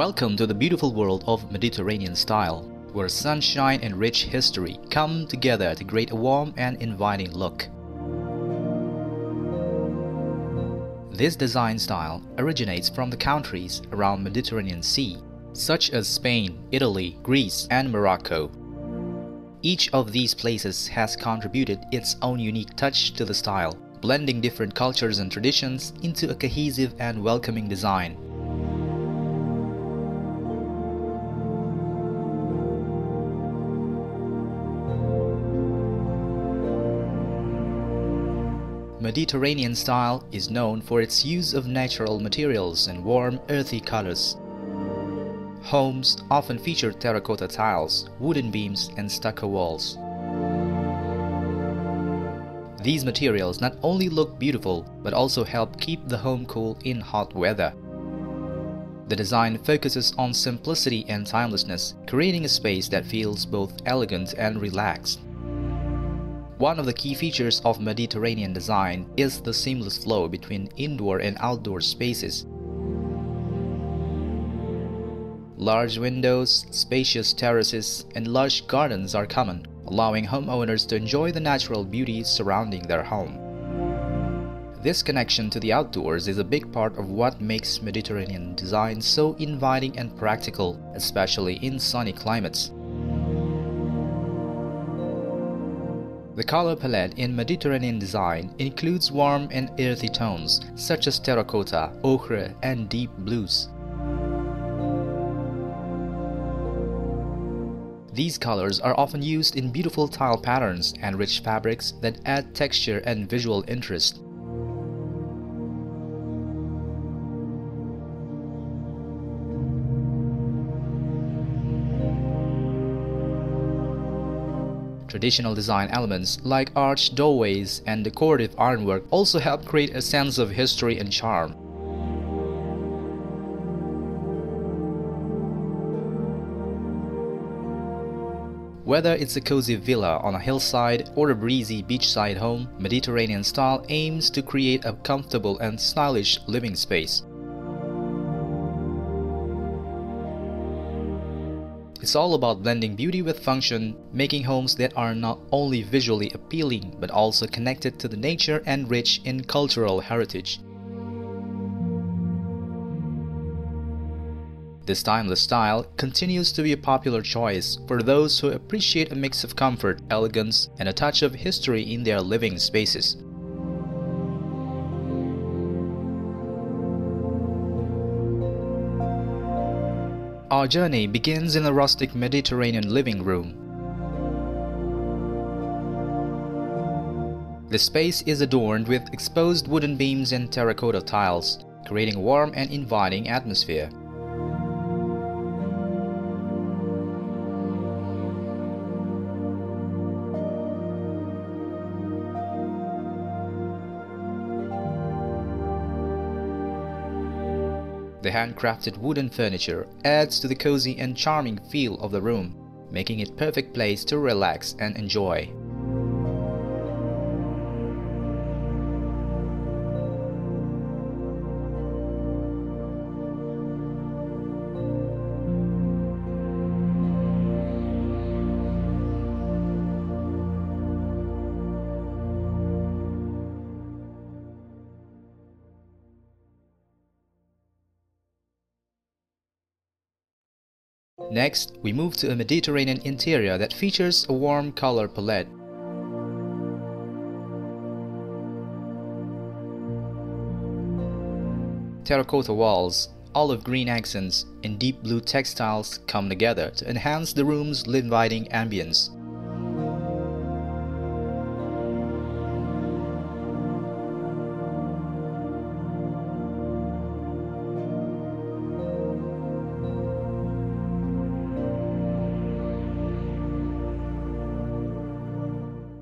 Welcome to the beautiful world of Mediterranean style, where sunshine and rich history come together to create a warm and inviting look. This design style originates from the countries around Mediterranean Sea, such as Spain, Italy, Greece, and Morocco. Each of these places has contributed its own unique touch to the style, blending different cultures and traditions into a cohesive and welcoming design. Mediterranean style is known for its use of natural materials and warm, earthy colors. Homes often feature terracotta tiles, wooden beams, and stucco walls. These materials not only look beautiful, but also help keep the home cool in hot weather. The design focuses on simplicity and timelessness, creating a space that feels both elegant and relaxed. One of the key features of Mediterranean design is the seamless flow between indoor and outdoor spaces. Large windows, spacious terraces, and lush gardens are common, allowing homeowners to enjoy the natural beauty surrounding their home. This connection to the outdoors is a big part of what makes Mediterranean design so inviting and practical, especially in sunny climates. The color palette in Mediterranean design includes warm and earthy tones such as terracotta, ochre, and deep blues. These colors are often used in beautiful tile patterns and rich fabrics that add texture and visual interest. Traditional design elements like arched doorways and decorative ironwork also help create a sense of history and charm. Whether it's a cozy villa on a hillside or a breezy beachside home, Mediterranean style aims to create a comfortable and stylish living space. It's all about blending beauty with function, making homes that are not only visually appealing but also connected to the nature and rich in cultural heritage. This timeless style continues to be a popular choice for those who appreciate a mix of comfort, elegance, and a touch of history in their living spaces. Our journey begins in a rustic Mediterranean living room. The space is adorned with exposed wooden beams and terracotta tiles, creating a warm and inviting atmosphere. The handcrafted wooden furniture adds to the cozy and charming feel of the room, making it perfect place to relax and enjoy. Next, we move to a Mediterranean interior that features a warm color palette. Terracotta walls, olive green accents, and deep blue textiles come together to enhance the room's inviting ambience.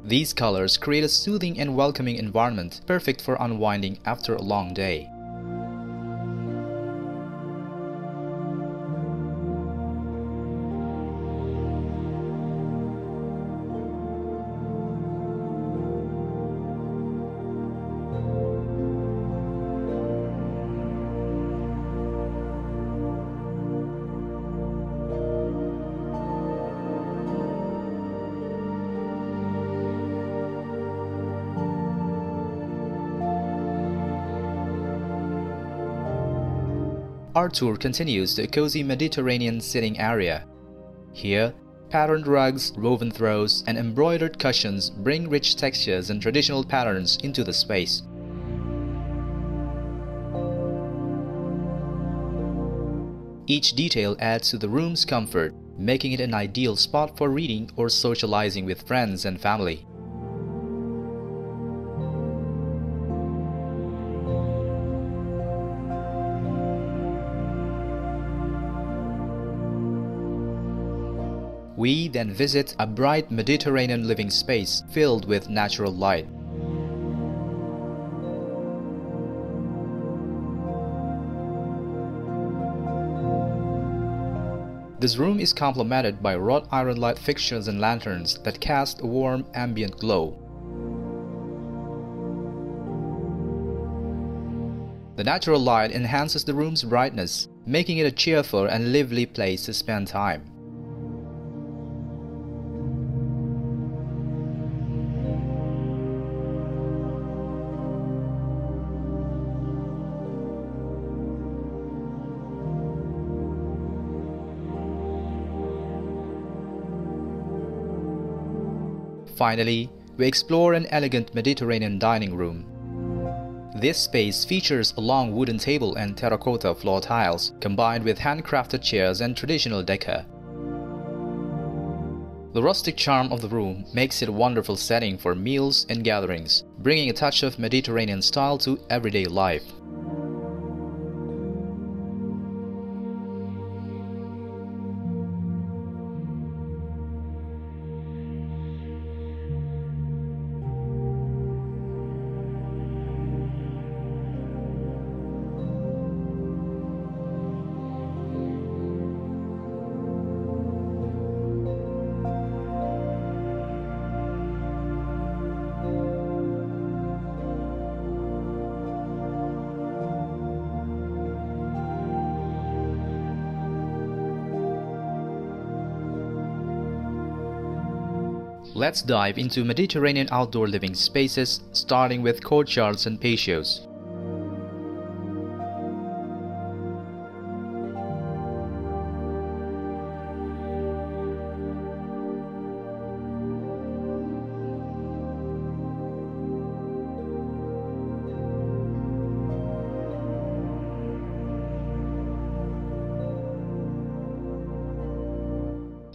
These colors create a soothing and welcoming environment, perfect for unwinding after a long day. Our tour continues to a cozy Mediterranean sitting area. Here, patterned rugs, woven throws, and embroidered cushions bring rich textures and traditional patterns into the space. Each detail adds to the room's comfort, making it an ideal spot for reading or socializing with friends and family. We then visit a bright Mediterranean living space filled with natural light. This room is complemented by wrought iron light fixtures and lanterns that cast a warm ambient glow. The natural light enhances the room's brightness, making it a cheerful and lively place to spend time. Finally, we explore an elegant Mediterranean dining room. This space features a long wooden table and terracotta floor tiles, combined with handcrafted chairs and traditional decor. The rustic charm of the room makes it a wonderful setting for meals and gatherings, bringing a touch of Mediterranean style to everyday life. Let's dive into Mediterranean outdoor living spaces, starting with courtyards and patios.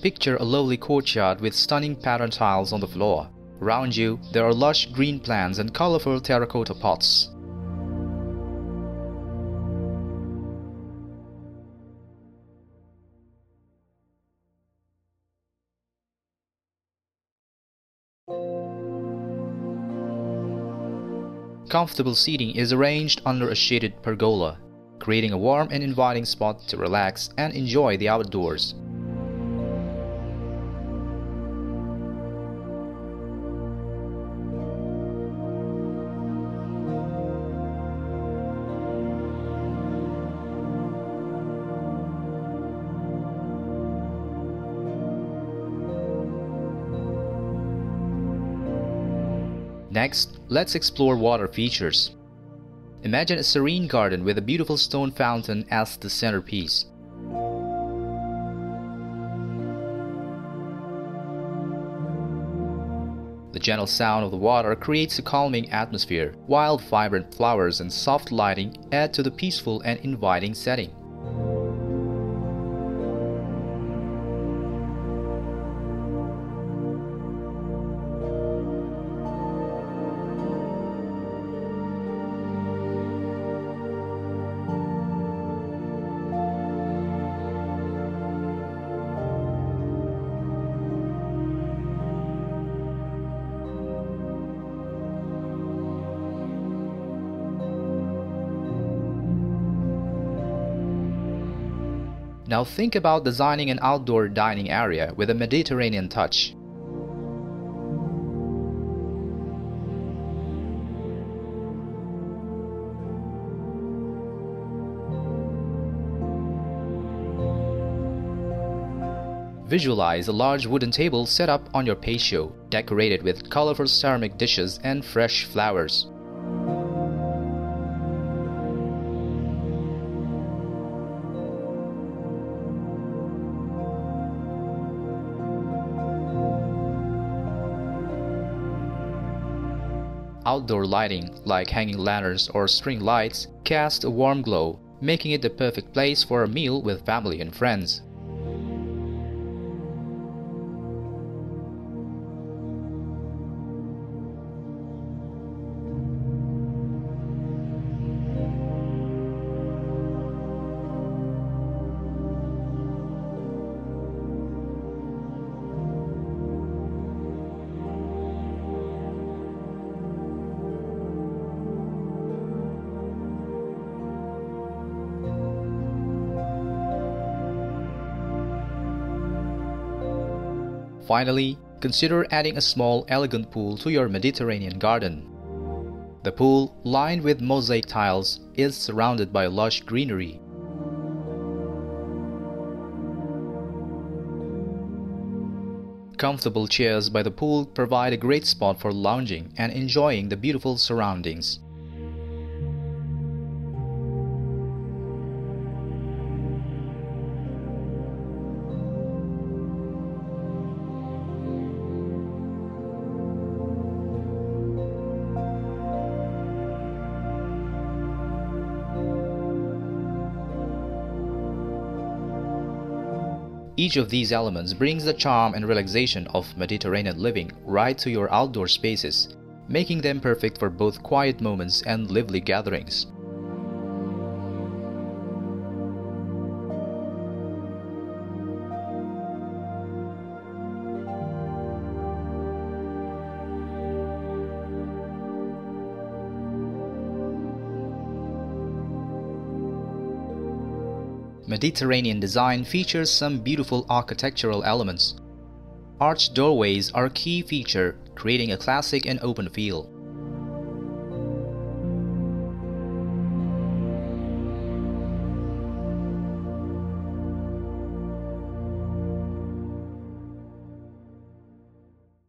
Picture a lovely courtyard with stunning pattern tiles on the floor. Around you, there are lush green plants and colorful terracotta pots. Comfortable seating is arranged under a shaded pergola, creating a warm and inviting spot to relax and enjoy the outdoors. Next, let's explore water features. Imagine a serene garden with a beautiful stone fountain as the centerpiece. The gentle sound of the water creates a calming atmosphere, while vibrant flowers and soft lighting add to the peaceful and inviting setting. Now think about designing an outdoor dining area with a Mediterranean touch. Visualize a large wooden table set up on your patio, decorated with colorful ceramic dishes and fresh flowers. Outdoor lighting, like hanging lanterns or string lights, cast a warm glow, making it the perfect place for a meal with family and friends. Finally, consider adding a small elegant pool to your Mediterranean garden. The pool, lined with mosaic tiles, is surrounded by lush greenery. Comfortable chairs by the pool provide a great spot for lounging and enjoying the beautiful surroundings. Each of these elements brings the charm and relaxation of Mediterranean living right to your outdoor spaces, making them perfect for both quiet moments and lively gatherings. Mediterranean design features some beautiful architectural elements. Arched doorways are a key feature, creating a classic and open feel.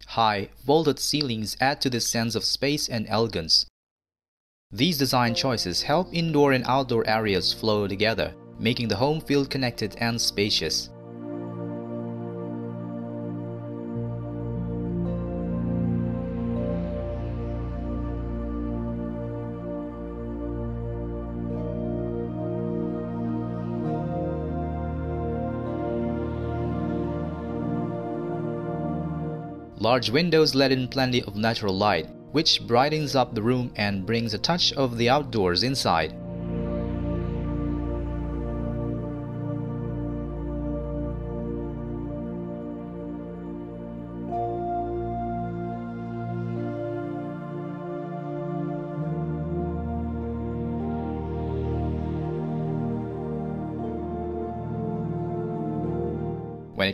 High, vaulted ceilings add to this sense of space and elegance. These design choices help indoor and outdoor areas flow together making the home feel connected and spacious. Large windows let in plenty of natural light, which brightens up the room and brings a touch of the outdoors inside.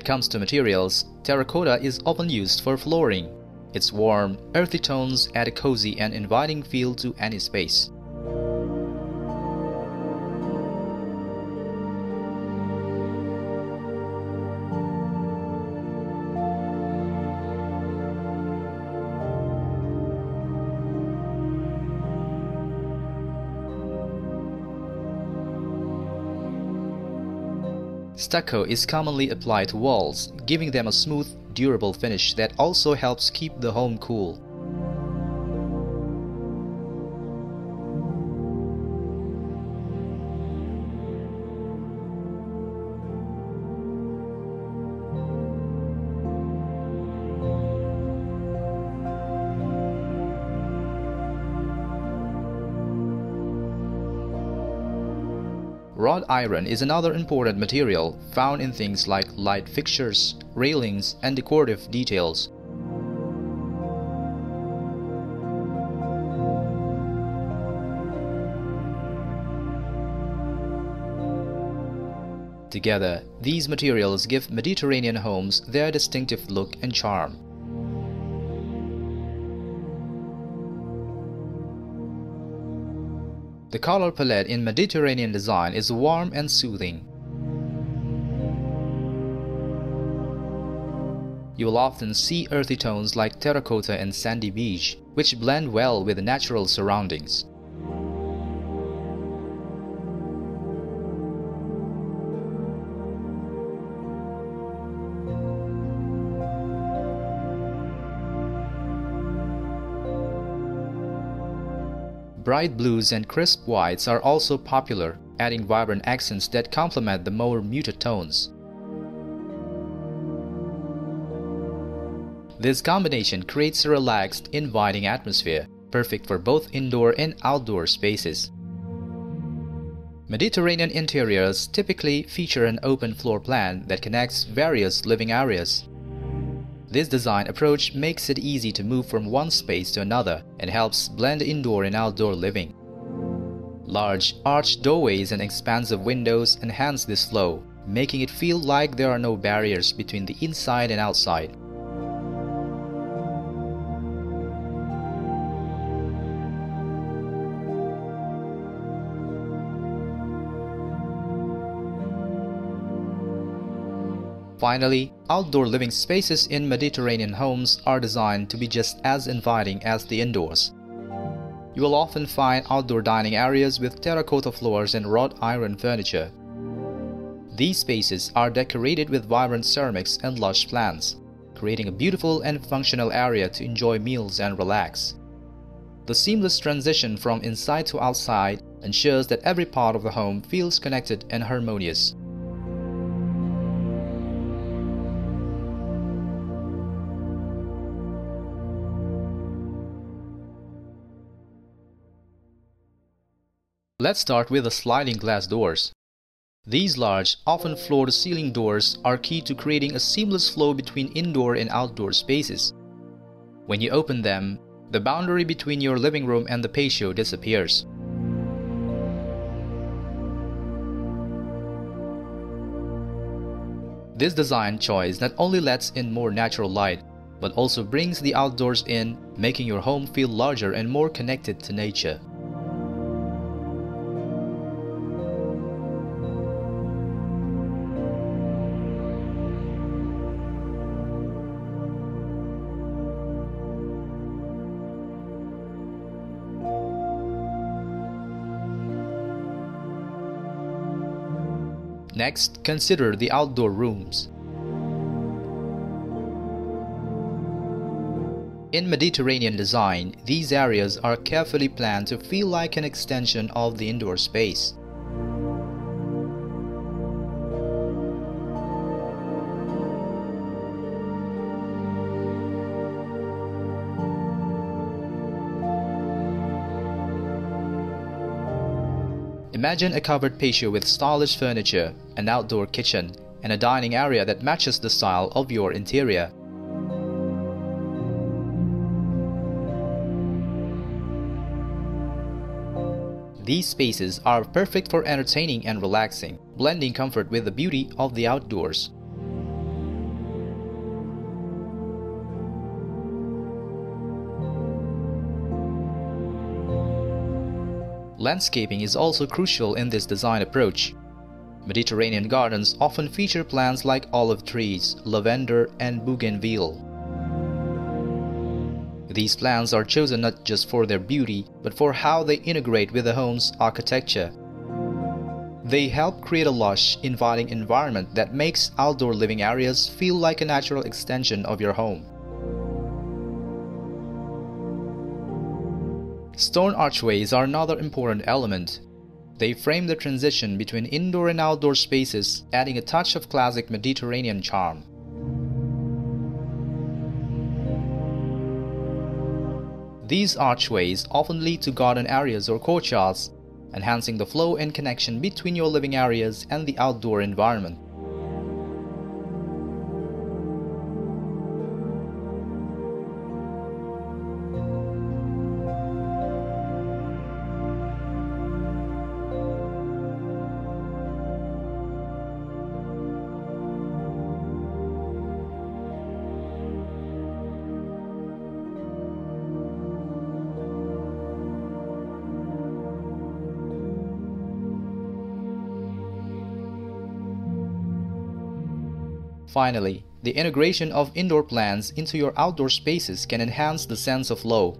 It comes to materials, terracotta is often used for flooring. Its warm, earthy tones add a cozy and inviting feel to any space. Stucco is commonly applied to walls, giving them a smooth, durable finish that also helps keep the home cool. Wrought iron is another important material found in things like light fixtures, railings, and decorative details. Together, these materials give Mediterranean homes their distinctive look and charm. The color palette in Mediterranean design is warm and soothing. You will often see earthy tones like terracotta and sandy beige, which blend well with natural surroundings. Bright blues and crisp whites are also popular, adding vibrant accents that complement the more muted tones. This combination creates a relaxed, inviting atmosphere, perfect for both indoor and outdoor spaces. Mediterranean interiors typically feature an open floor plan that connects various living areas. This design approach makes it easy to move from one space to another and helps blend indoor and outdoor living. Large arched doorways and expansive windows enhance this flow, making it feel like there are no barriers between the inside and outside. Finally, outdoor living spaces in Mediterranean homes are designed to be just as inviting as the indoors. You will often find outdoor dining areas with terracotta floors and wrought iron furniture. These spaces are decorated with vibrant ceramics and lush plants, creating a beautiful and functional area to enjoy meals and relax. The seamless transition from inside to outside ensures that every part of the home feels connected and harmonious. Let's start with the sliding glass doors. These large, often floor-to-ceiling doors are key to creating a seamless flow between indoor and outdoor spaces. When you open them, the boundary between your living room and the patio disappears. This design choice not only lets in more natural light, but also brings the outdoors in, making your home feel larger and more connected to nature. Next, consider the outdoor rooms. In Mediterranean design, these areas are carefully planned to feel like an extension of the indoor space. Imagine a covered patio with stylish furniture, an outdoor kitchen, and a dining area that matches the style of your interior. These spaces are perfect for entertaining and relaxing, blending comfort with the beauty of the outdoors. Landscaping is also crucial in this design approach. Mediterranean gardens often feature plants like olive trees, lavender, and bougainvillea. These plants are chosen not just for their beauty, but for how they integrate with the home's architecture. They help create a lush, inviting environment that makes outdoor living areas feel like a natural extension of your home. Stone archways are another important element. They frame the transition between indoor and outdoor spaces, adding a touch of classic Mediterranean charm. These archways often lead to garden areas or courtyards, enhancing the flow and connection between your living areas and the outdoor environment. Finally, the integration of indoor plants into your outdoor spaces can enhance the sense of flow.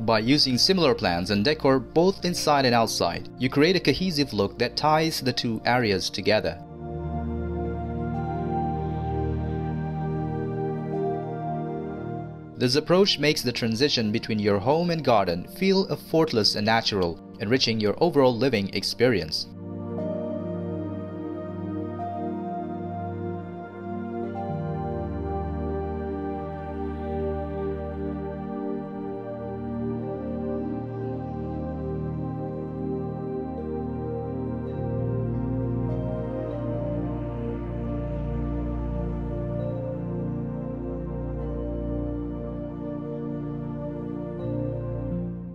By using similar plants and decor both inside and outside, you create a cohesive look that ties the two areas together. This approach makes the transition between your home and garden feel effortless and natural, enriching your overall living experience.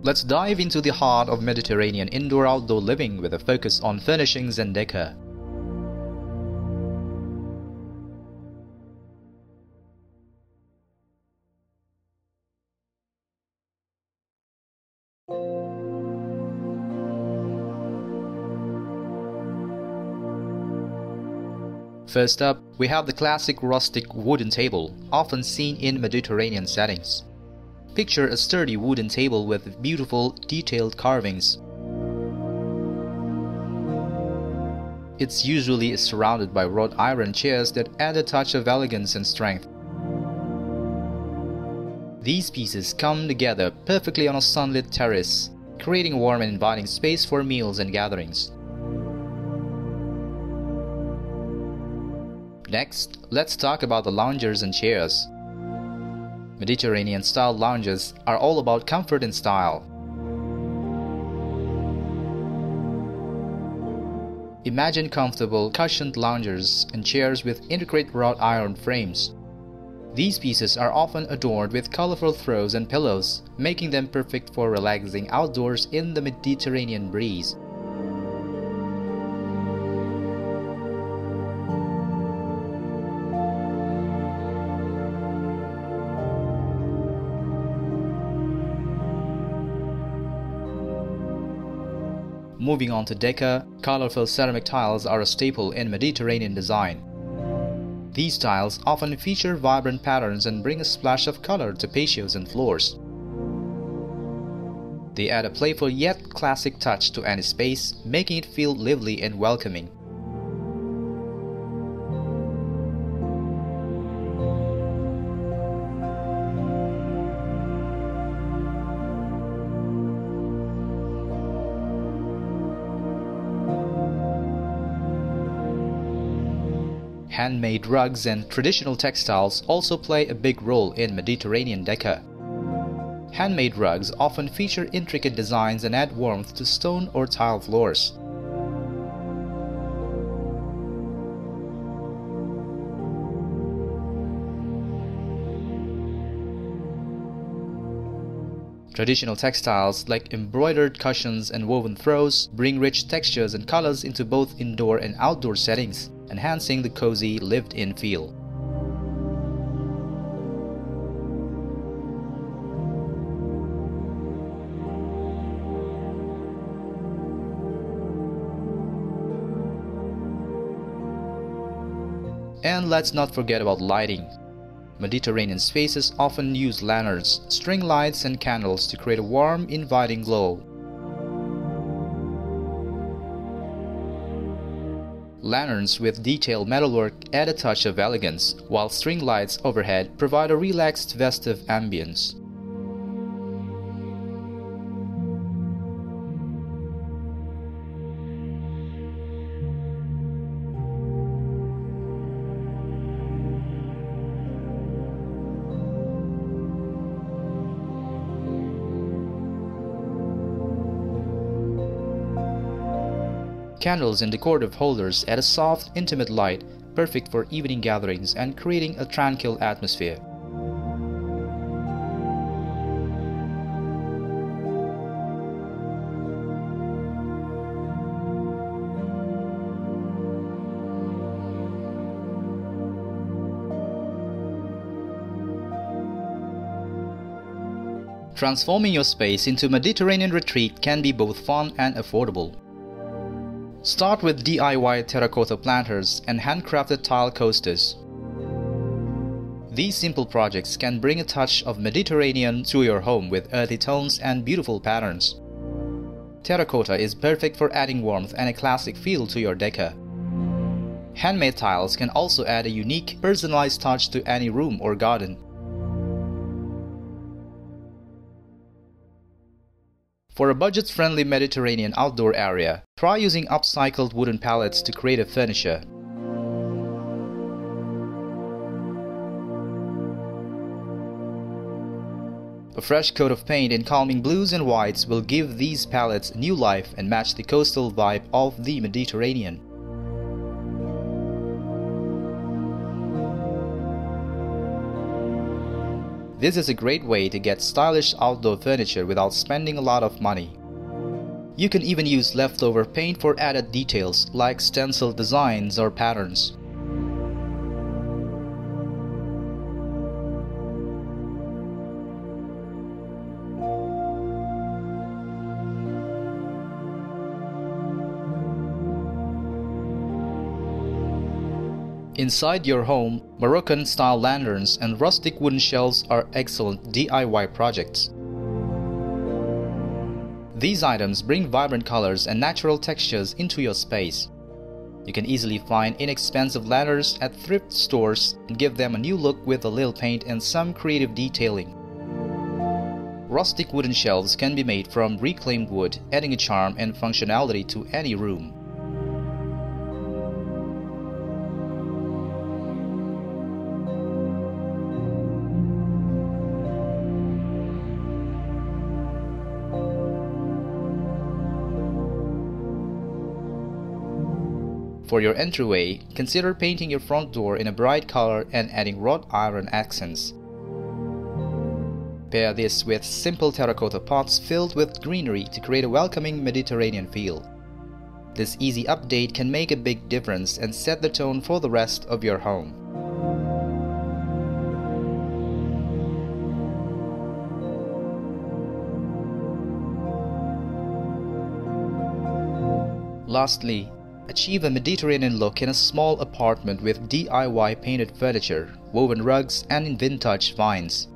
Let's dive into the heart of Mediterranean indoor-outdoor living with a focus on furnishings and decor. First up, we have the classic rustic wooden table, often seen in Mediterranean settings. Picture a sturdy wooden table with beautiful, detailed carvings. It's usually surrounded by wrought iron chairs that add a touch of elegance and strength. These pieces come together perfectly on a sunlit terrace, creating warm and inviting space for meals and gatherings. Next, let's talk about the loungers and chairs. Mediterranean style lounges are all about comfort and style. Imagine comfortable cushioned loungers and chairs with intricate wrought iron frames. These pieces are often adorned with colorful throws and pillows, making them perfect for relaxing outdoors in the Mediterranean breeze. Moving on to decor, colorful ceramic tiles are a staple in Mediterranean design. These tiles often feature vibrant patterns and bring a splash of color to patios and floors. They add a playful yet classic touch to any space, making it feel lively and welcoming. Handmade rugs and traditional textiles also play a big role in Mediterranean decor. Handmade rugs often feature intricate designs and add warmth to stone or tile floors. Traditional textiles like embroidered cushions and woven throws bring rich textures and colors into both indoor and outdoor settings enhancing the cozy lived-in feel. And let's not forget about lighting. Mediterranean spaces often use lanterns, string lights and candles to create a warm, inviting glow. Lanterns with detailed metalwork add a touch of elegance, while string lights overhead provide a relaxed festive ambience. Candles and decorative holders add a soft, intimate light, perfect for evening gatherings and creating a tranquil atmosphere. Transforming your space into a Mediterranean retreat can be both fun and affordable. Start with DIY terracotta planters and handcrafted tile coasters. These simple projects can bring a touch of Mediterranean to your home with earthy tones and beautiful patterns. Terracotta is perfect for adding warmth and a classic feel to your decor. Handmade tiles can also add a unique, personalized touch to any room or garden. For a budget-friendly Mediterranean outdoor area, try using upcycled wooden pallets to create a furniture. A fresh coat of paint in calming blues and whites will give these pallets new life and match the coastal vibe of the Mediterranean. This is a great way to get stylish outdoor furniture without spending a lot of money. You can even use leftover paint for added details like stencil designs or patterns. Inside your home, Moroccan-style lanterns and rustic wooden shelves are excellent DIY projects. These items bring vibrant colors and natural textures into your space. You can easily find inexpensive lanterns at thrift stores and give them a new look with a little paint and some creative detailing. Rustic wooden shelves can be made from reclaimed wood, adding a charm and functionality to any room. For your entryway, consider painting your front door in a bright color and adding wrought iron accents. Pair this with simple terracotta pots filled with greenery to create a welcoming Mediterranean feel. This easy update can make a big difference and set the tone for the rest of your home. Lastly, Achieve a Mediterranean look in a small apartment with DIY painted furniture, woven rugs and in vintage vines.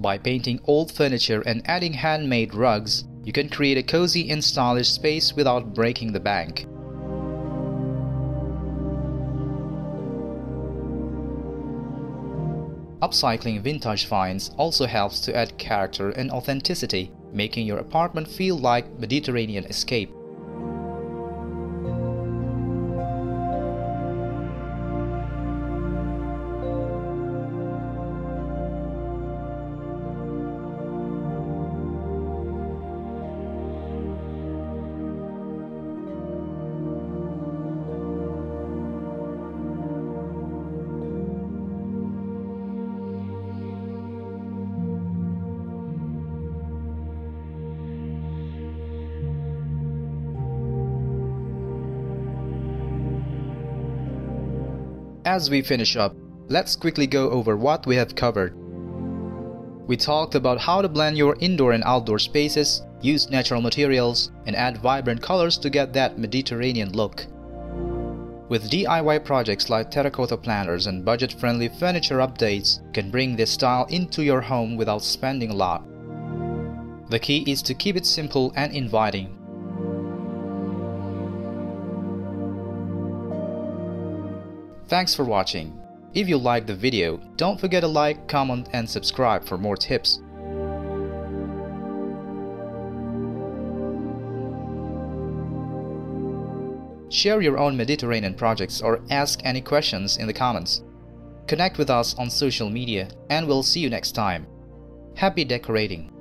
By painting old furniture and adding handmade rugs, you can create a cozy and stylish space without breaking the bank. Upcycling vintage finds also helps to add character and authenticity, making your apartment feel like a Mediterranean escape. As we finish up, let's quickly go over what we have covered. We talked about how to blend your indoor and outdoor spaces, use natural materials, and add vibrant colors to get that Mediterranean look. With DIY projects like terracotta planters and budget-friendly furniture updates, you can bring this style into your home without spending a lot. The key is to keep it simple and inviting. Thanks for watching. If you liked the video, don't forget to like, comment and subscribe for more tips. Share your own Mediterranean projects or ask any questions in the comments. Connect with us on social media and we'll see you next time. Happy decorating!